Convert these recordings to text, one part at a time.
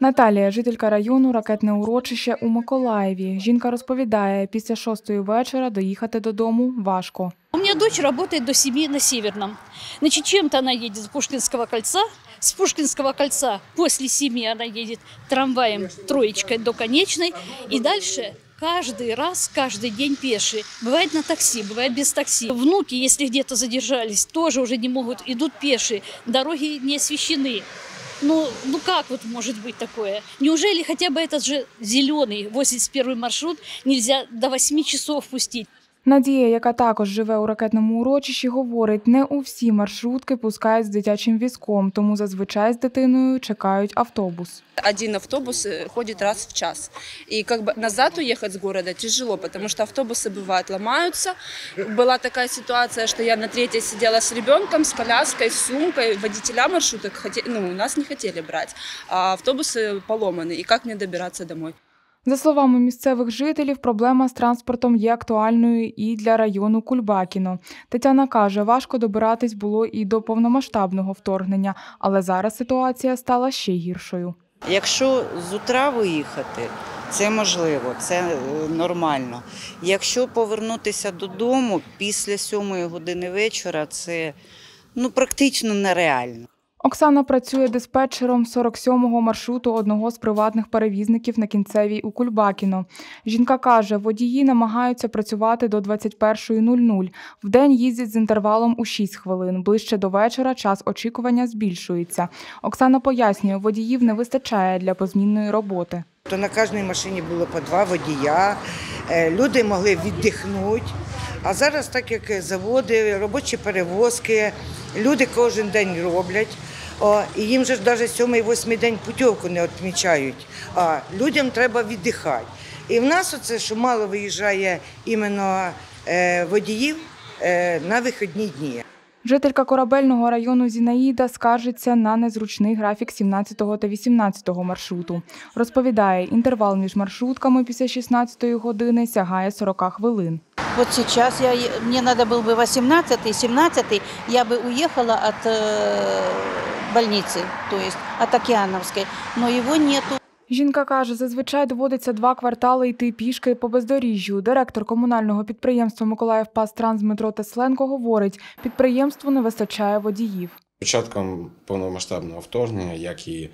Наталія, жителька району, ракетне урочище у Миколаєві. Жінка розповідає, після шостої вечора доїхати додому важко. У меня дочь работает до 7 на Северном. Значит, чем-то она едет с Пушкинского кольца. С Пушкинского кольца после 7 она едет трамваем троечкой до Конечной. И дальше каждый раз, каждый день пешие. Бывает на такси, бывает без такси. Внуки, если где-то задержались, тоже уже не могут, идут пешие. Дороги не освещены. Ну, ну как вот может быть такое? Неужели хотя бы этот же зеленый 81 маршрут нельзя до 8 часов пустить? Надія, яка також живе у ракетному урочищі, говорить, не у всі маршрутки пускають з дитячим візком, тому зазвичай з дитиною чекають автобус. один автобус э, ходит раз в час. И как бы назад уехать с города тяжело, потому что автобусы бывают ломаются. Была такая ситуация, что я на третьей сидела с ребенком, с коляской, с сумкой. Водителя маршруток хоте- ну, нас не хотели брать, а автобусы поломаны. И как мне добираться домой? За словами місцевих жителів, проблема з транспортом є актуальною і для району Кульбакіно. Тетяна каже, важко добиратись було і до повномасштабного вторгнення, але зараз ситуація стала ще гіршою. Якщо з утра виїхати, це можливо, це е, нормально. Якщо повернутися додому після сьомої години вечора, це ну, практично нереально. Оксана працює диспетчером 47-го маршруту одного з приватних перевізників на кінцевій у Кульбакіно. Жінка каже, водії намагаються працювати до 21.00. Вдень їздять з інтервалом у 6 хвилин. Ближче до вечора час очікування збільшується. Оксана пояснює, водіїв не вистачає для позмінної роботи. То на кожній машині було по два водія, е, люди могли віддихнути. А зараз, так як заводи, робочі перевозки, люди кожен день роблять. О, і їм же навіть сьомий, восьмий день путівку не відмічають. А людям треба віддихати. І в нас оце, що мало виїжджає іменно е, водіїв е, на вихідні дні. Жителька корабельного району Зінаїда скаржиться на незручний графік 17 та 18 маршруту. Розповідає, інтервал між маршрутками після 16 години сягає 40 хвилин. Вот сейчас я, е- мне надо был бы 18 17 я бы уехала от э, больницы, то есть от Океановской, но его нету. Жінка каже, зазвичай доводиться два квартали йти пішки по бездоріжжю. Директор комунального підприємства Миколаїв Пастранс Дмитро Тесленко говорить, підприємству не вистачає водіїв. Початком повномасштабного вторгнення, як і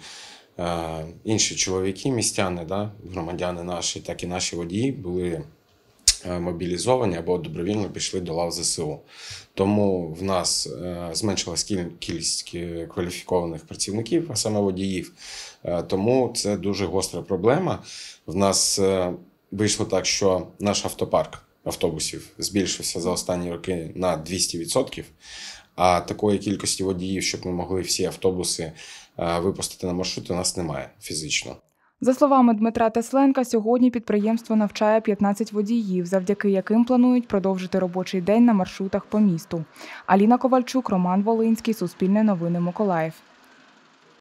е, інші чоловіки, містяни, да, громадяни наші, так і наші водії були е, мобілізовані або добровільно пішли до лав ЗСУ. Тому в нас е, зменшилась кількість е, кваліфікованих працівників, а саме водіїв. Е, тому це дуже гостра проблема. В нас е, вийшло так, що наш автопарк автобусів збільшився за останні роки на 200%. А такої кількості водіїв, щоб ми могли всі автобуси е, випустити на маршрут, у нас немає фізично. За словами Дмитра Тесленка, сьогодні підприємство навчає 15 водіїв, завдяки яким планують продовжити робочий день на маршрутах по місту. Аліна Ковальчук, Роман Волинський, Суспільне новини Миколаїв.